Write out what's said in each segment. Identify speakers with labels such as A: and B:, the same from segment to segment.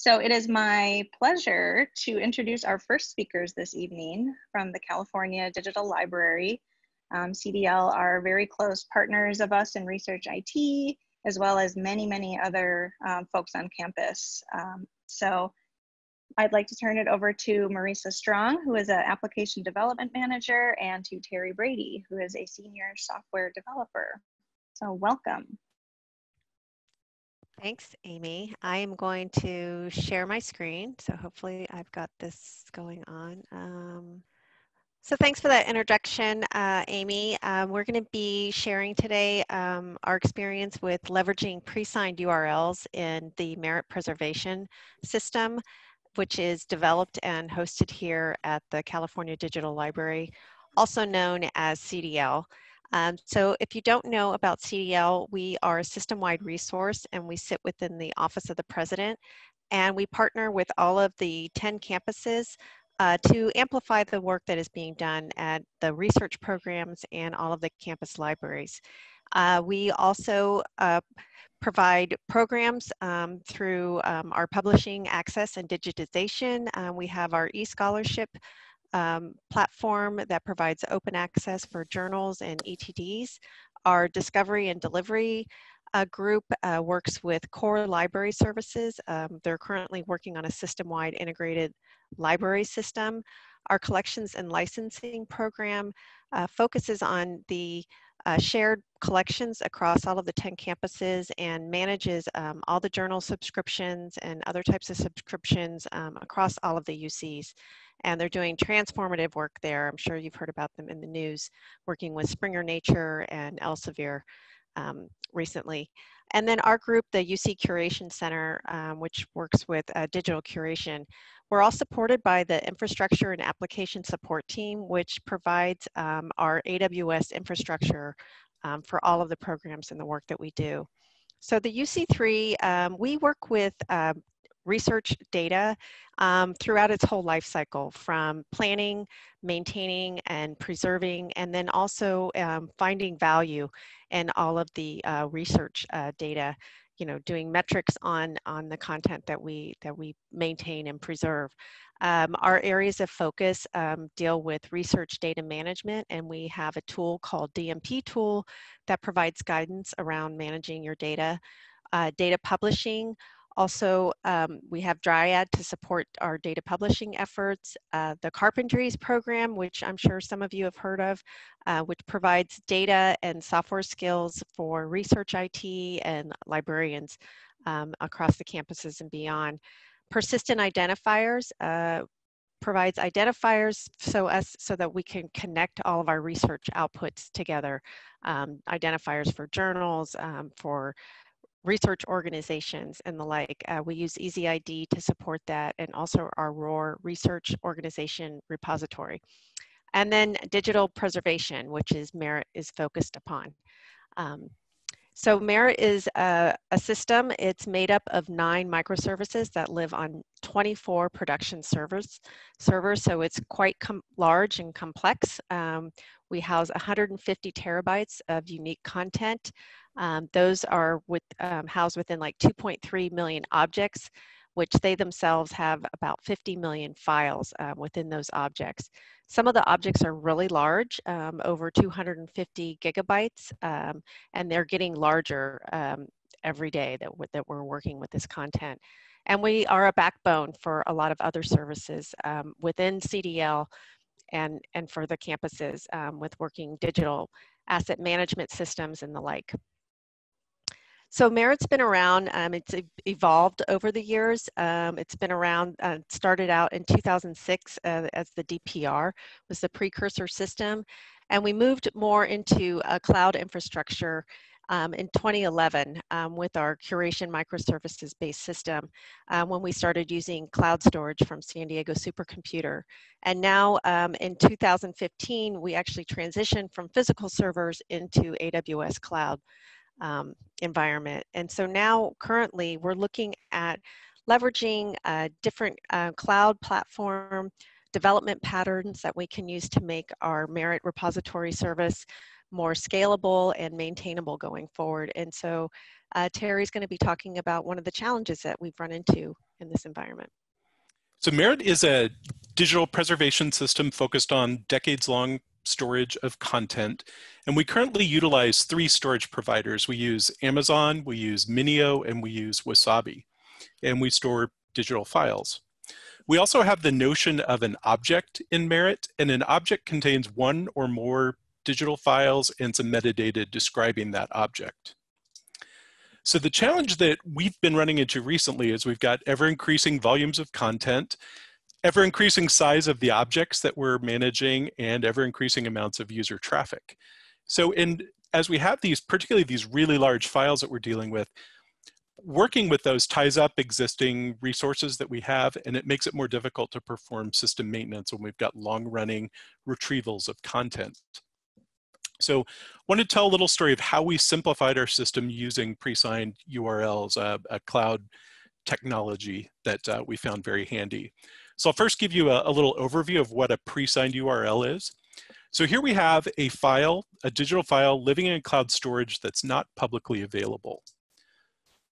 A: So it is my pleasure to introduce our first speakers this evening from the California Digital Library. Um, CDL are very close partners of us in research IT, as well as many, many other um, folks on campus. Um, so I'd like to turn it over to Marisa Strong, who is an application development manager, and to Terry Brady, who is a senior software developer. So welcome.
B: Thanks, Amy. I am going to share my screen. So hopefully I've got this going on. Um, so thanks for that introduction, uh, Amy. Um, we're going to be sharing today um, our experience with leveraging pre-signed URLs in the Merritt preservation system, which is developed and hosted here at the California Digital Library, also known as CDL. Um, so if you don't know about CDL, we are a system-wide resource and we sit within the Office of the President and we partner with all of the 10 campuses uh, to amplify the work that is being done at the research programs and all of the campus libraries. Uh, we also uh, provide programs um, through um, our publishing access and digitization. Uh, we have our eScholarship um, platform that provides open access for journals and ETDs. Our discovery and delivery uh, group uh, works with core library services. Um, they're currently working on a system-wide integrated library system. Our collections and licensing program uh, focuses on the uh, shared collections across all of the 10 campuses and manages um, all the journal subscriptions and other types of subscriptions um, across all of the UCs. And they're doing transformative work there. I'm sure you've heard about them in the news, working with Springer Nature and Elsevier um, recently. And then our group, the UC Curation Center, um, which works with uh, digital curation, we're all supported by the infrastructure and application support team, which provides um, our AWS infrastructure um, for all of the programs and the work that we do. So the UC3, um, we work with uh, research data um, throughout its whole life cycle from planning, maintaining, and preserving, and then also um, finding value in all of the uh, research uh, data you know doing metrics on on the content that we that we maintain and preserve. Um, our areas of focus um, deal with research data management and we have a tool called DMPTool that provides guidance around managing your data uh, data publishing also, um, we have Dryad to support our data publishing efforts. Uh, the Carpentries program, which I'm sure some of you have heard of, uh, which provides data and software skills for research IT and librarians um, across the campuses and beyond. Persistent identifiers uh, provides identifiers so us so that we can connect all of our research outputs together. Um, identifiers for journals, um, for research organizations and the like. Uh, we use EZID to support that and also our ROR research organization repository. And then digital preservation, which is Merritt is focused upon. Um, so Merritt is a, a, system. It's made up of nine microservices that live on 24 production servers. Servers, so it's quite large and complex. Um, we house 150 terabytes of unique content. Um, those are with, um, housed within like 2.3 million objects, which they themselves have about 50 million files uh, within those objects. Some of the objects are really large, um, over 250 gigabytes, um, and they're getting larger um, every day that, that we're working with this content. And we are a backbone for a lot of other services um, within CDL and, and for the campuses with working digital asset management systems and the like. So Merritt's been around, um, it's evolved over the years. Um, it's been around, uh, started out in 2006 uh, as the DPR, was the precursor system. And we moved more into a cloud infrastructure um, in 2011 um, with our curation microservices based system um, when we started using cloud storage from San Diego Supercomputer. And now um, in 2015, we actually transitioned from physical servers into AWS cloud um, environment. And so now currently we're looking at leveraging different uh, cloud platform development patterns that we can use to make our Merritt repository service more scalable and maintainable going forward. And so uh, Terry's going to be talking about one of the challenges that we've run into in this environment?
C: So Merritt is a digital preservation system focused on decades-long storage of content. And we currently utilize three storage providers. We use Amazon, we use Minio, and we use Wasabi. And we store digital files. We also have the notion of an object in Merritt, and an object contains one or more digital files and some metadata describing that object. So the challenge that we've been running into recently is we've got ever increasing volumes of content ever increasing size of the objects that we're managing and ever increasing amounts of user traffic. So in, as we have these, particularly these really large files that we're dealing with, working with those ties up existing resources that we have and it makes it more difficult to perform system maintenance when we've got long running retrievals of content. So I want to tell a little story of how we simplified our system using pre-signed URLs, uh, a cloud technology that uh, we found very handy. So I'll first give you a, a little overview of what a pre-signed URL is. So here we have a file, a digital file living in cloud storage that's not publicly available.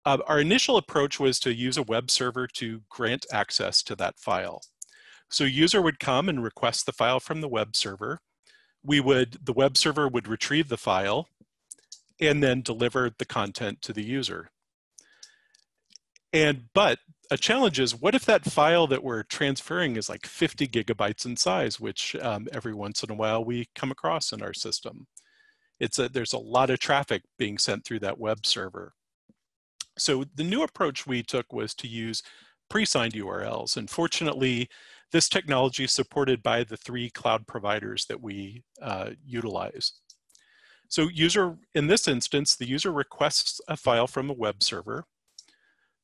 C: Uh, our initial approach was to use a web server to grant access to that file. So user would come and request the file from the web server. We would, the web server would retrieve the file and then deliver the content to the user. And, but a challenge is what if that file that we're transferring is like 50 gigabytes in size, which um, every once in a while we come across in our system. It's a, there's a lot of traffic being sent through that web server. So the new approach we took was to use pre-signed URLs. And fortunately, this technology is supported by the three cloud providers that we uh, utilize. So user, in this instance, the user requests a file from a web server.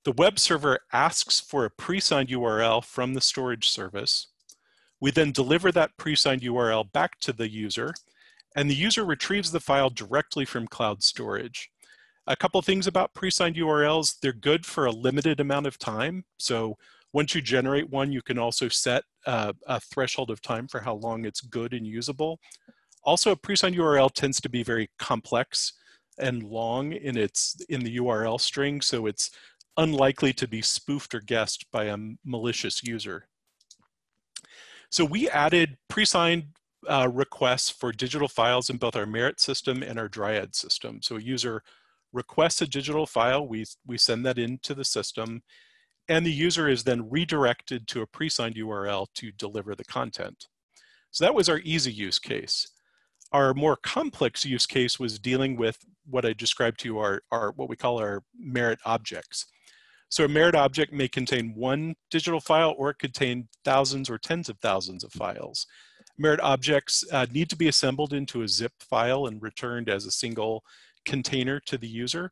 C: The web server asks for a pre-signed URL from the storage service. We then deliver that pre-signed URL back to the user, and the user retrieves the file directly from cloud storage. A couple things about pre-signed URLs, they're good for a limited amount of time. So once you generate one, you can also set uh, a threshold of time for how long it's good and usable. Also, a pre-signed URL tends to be very complex and long in its in the URL string, so it's unlikely to be spoofed or guessed by a malicious user. So we added pre-signed uh, requests for digital files in both our Merritt system and our Dryad system. So a user requests a digital file, we, we send that into the system, and the user is then redirected to a pre-signed URL to deliver the content. So that was our easy use case. Our more complex use case was dealing with what I described to you are, are what we call our Merritt objects. So a Merritt object may contain one digital file or it contain thousands or tens of thousands of files. Merritt objects uh, need to be assembled into a zip file and returned as a single container to the user.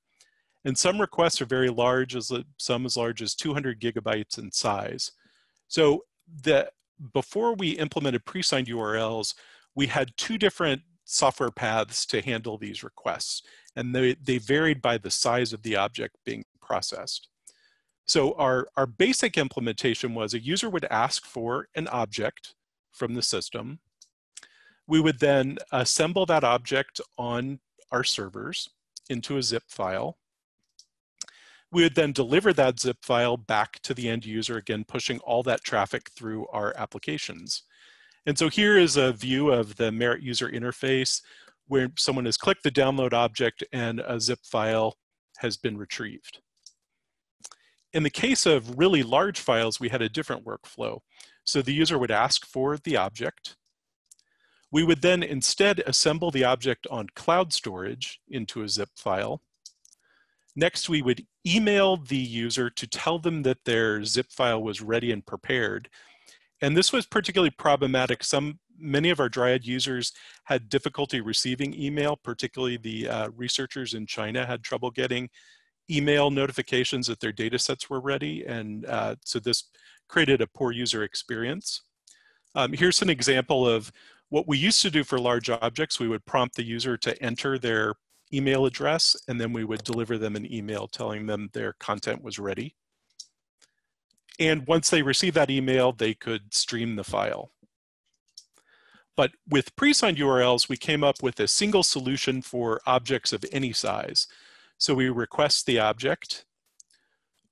C: And some requests are very large, as some as large as 200 gigabytes in size. So the, before we implemented pre-signed URLs, we had two different software paths to handle these requests. And they, they varied by the size of the object being processed. So our, our basic implementation was a user would ask for an object from the system. We would then assemble that object on our servers into a zip file. We would then deliver that zip file back to the end user, again, pushing all that traffic through our applications. And so here is a view of the Merritt user interface where someone has clicked the download object and a zip file has been retrieved. In the case of really large files, we had a different workflow. So the user would ask for the object. We would then instead assemble the object on cloud storage into a zip file. Next, we would email the user to tell them that their zip file was ready and prepared. And this was particularly problematic. Some, many of our Dryad users had difficulty receiving email, particularly the uh, researchers in China had trouble getting email notifications that their data sets were ready. And uh, so this created a poor user experience. Um, here's an example of what we used to do for large objects. We would prompt the user to enter their email address, and then we would deliver them an email telling them their content was ready. And once they received that email, they could stream the file. But with pre-signed URLs, we came up with a single solution for objects of any size. So we request the object.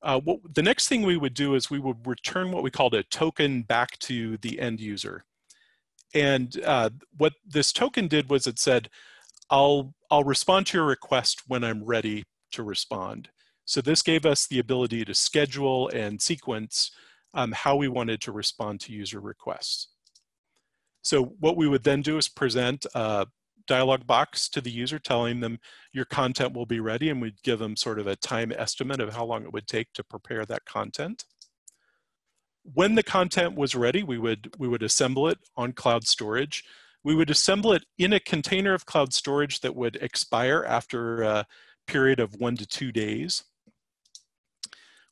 C: uh, what, the next thing we would do is we would return what we called a token back to the end user. And uh, what this token did was it said, I'll, I'll respond to your request when I'm ready to respond. So this gave us the ability to schedule and sequence um, how we wanted to respond to user requests. So what we would then do is present a dialog box to the user telling them your content will be ready and we'd give them sort of a time estimate of how long it would take to prepare that content. When the content was ready, we would, we would assemble it on cloud storage. We would assemble it in a container of cloud storage that would expire after a period of one to two days.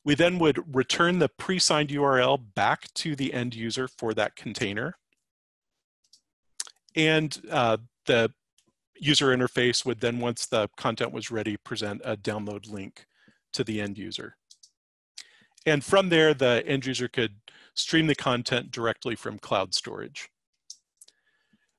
C: We then would return the pre-signed URL back to the end user for that container. And uh, the user interface would then, once the content was ready, present a download link to the end user. And from there, the end user could stream the content directly from cloud storage.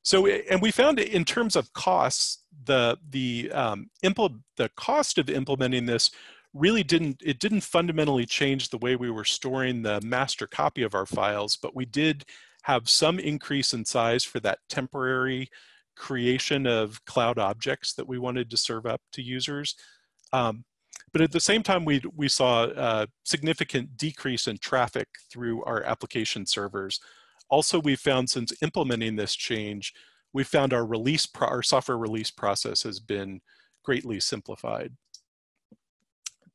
C: So, and we found in terms of costs, the, the, um, the cost of implementing this really didn't, it didn't fundamentally change the way we were storing the master copy of our files, but we did have some increase in size for that temporary creation of cloud objects that we wanted to serve up to users. Um, but at the same time, we, we saw a significant decrease in traffic through our application servers. Also, we found since implementing this change, we found our release, our software release process has been greatly simplified.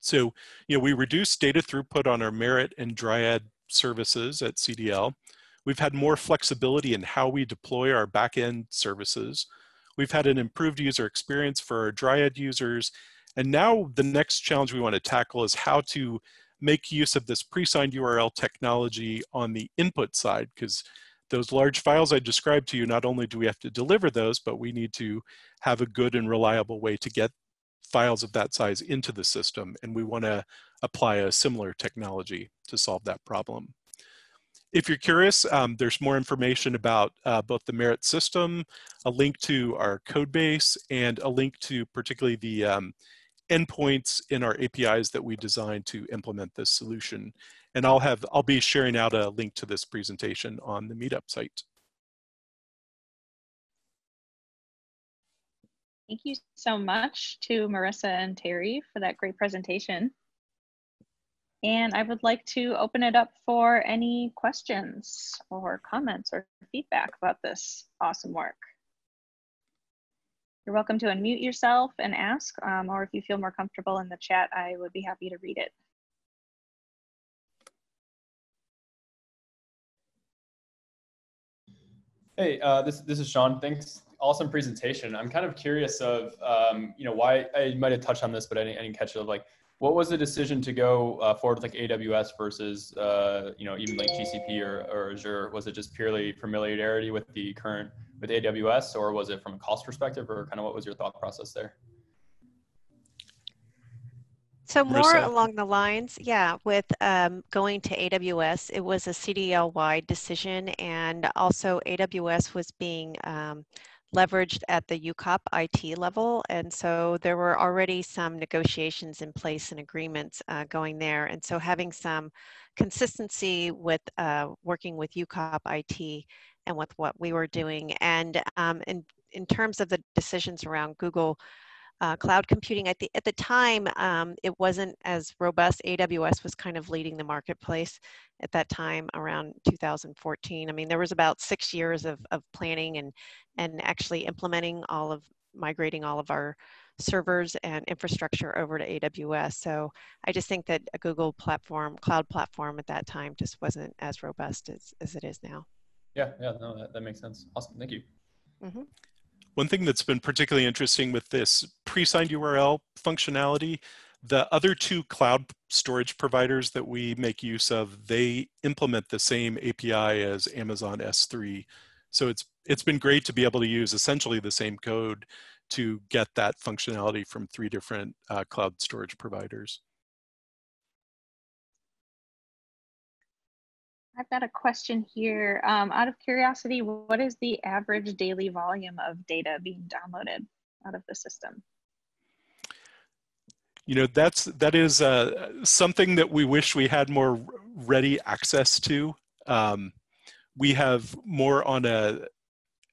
C: So, you know, we reduced data throughput on our Merritt and Dryad services at CDL. We've had more flexibility in how we deploy our backend services. We've had an improved user experience for our Dryad users. And now the next challenge we want to tackle is how to make use of this pre-signed URL technology on the input side, because those large files I described to you, not only do we have to deliver those, but we need to have a good and reliable way to get files of that size into the system. And we want to apply a similar technology to solve that problem. If you're curious, um, there's more information about uh, both the Merritt system, a link to our code base, and a link to particularly the um, endpoints in our APIs that we designed to implement this solution. And I'll have I'll be sharing out a link to this presentation on the meetup site.
A: Thank you so much to Marisa and Terry for that great presentation. And I would like to open it up for any questions or comments or feedback about this awesome work. You're welcome to unmute yourself and ask, um, or if you feel more comfortable in the chat, I would be happy to read it.
D: Hey, uh, this this is Sean. Thanks. Awesome presentation. I'm kind of curious of, um, you know, why I might have touched on this, but I didn't, I didn't catch it. Of like, what was the decision to go uh, forward with like AWS versus uh, you know even like GCP or, or Azure? Was it just purely familiarity with the current with AWS, or was it from a cost perspective, or kind of what was your thought process there?
B: So more along the lines, yeah, with um, going to AWS, it was a CDL-wide decision, and also AWS was being um, leveraged at the UCOP IT level. And so there were already some negotiations in place and agreements uh, going there. And so having some consistency with uh, working with UCOP IT and with what we were doing. And um, in, in terms of the decisions around Google uh, cloud computing. At the at the time um, it wasn't as robust. Aws was kind of leading the marketplace at that time around 2014 i mean there was about six years of, of planning and and actually implementing all of migrating all of our servers and infrastructure over to aws so i just think that a google platform cloud platform at that time just wasn't as robust as, as it is now.
D: Yeah yeah no that, that makes sense. Awesome thank you. Mm -hmm.
C: One thing that's been particularly interesting with this pre-signed URL functionality, the other two cloud storage providers that we make use of, they implement the same API as Amazon S3. So it's it's been great to be able to use essentially the same code to get that functionality from three different uh, cloud storage providers.
A: I've got a question here. Um, out of curiosity, what is the average daily volume of data being downloaded out of the system?
C: you know, that's, that is uh, something that we wish we had more ready access to. Um, we have more on a,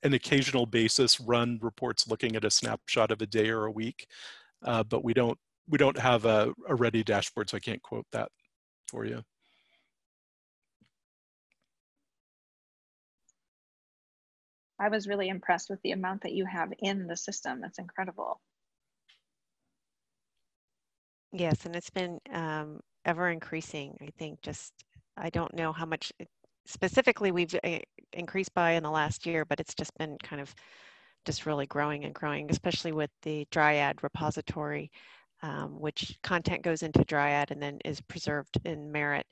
C: an occasional basis run reports looking at a snapshot of a day or a week, uh, but we don't, we don't have a, a ready dashboard, so I can't quote that for you.
A: I was really impressed with the amount that you have in the system. That's incredible.
B: Yes, and it's been um, ever increasing. I think just, I don't know how much specifically we've uh, increased by in the last year, but it's just been kind of just really growing and growing, especially with the Dryad repository, um, which content goes into Dryad and then is preserved in Merritt.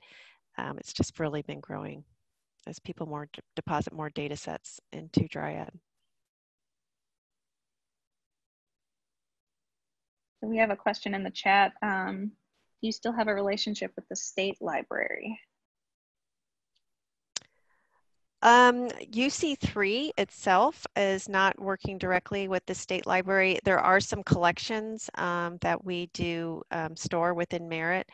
B: Um, it's just really been growing as people more deposit more data sets into Dryad.
A: So we have a question in the chat. Um, do you still have a relationship with the state library?
B: Um, UC3 itself is not working directly with the state library. There are some collections um, that we do um, store within Merritt.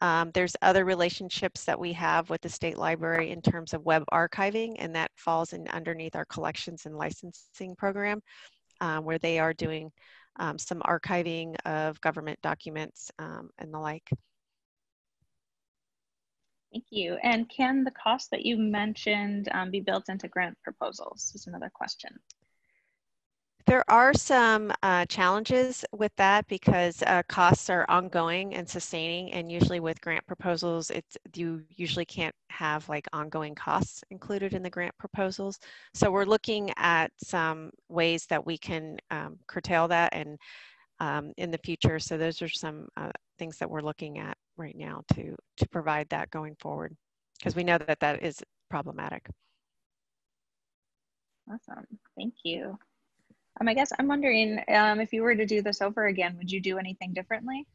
B: Um, there's other relationships that we have with the state library in terms of web archiving, and that falls in underneath our collections and licensing program, uh, where they are doing um, some archiving of government documents um, and the like.
A: Thank you. And can the cost that you mentioned um, be built into grant proposals? Is another question.
B: There are some uh, challenges with that because uh, costs are ongoing and sustaining, and usually with grant proposals, it's you usually can't have like ongoing costs included in the grant proposals. So we're looking at some ways that we can um, curtail that and um, in the future. So those are some uh, things that we're looking at right now to to provide that going forward because we know that that is problematic.
A: Awesome, thank you. Um, I guess I'm wondering um, if you were to do this over again, would you do anything differently?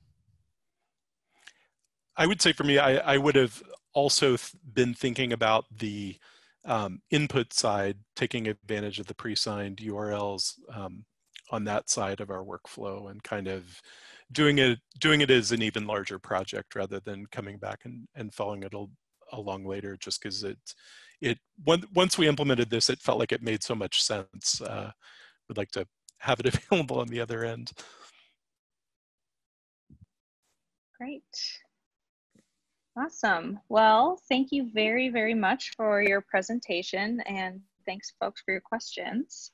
C: I would say for me, I, I would have also th been thinking about the um, input side, taking advantage of the pre-signed URLs um, on that side of our workflow and kind of doing it doing it as an even larger project rather than coming back and, and following it along later just because it it once we implemented this it felt like it made so much sense uh, would like to have it available on the other end.
A: Great. Awesome. Well thank you very very much for your presentation and thanks folks for your questions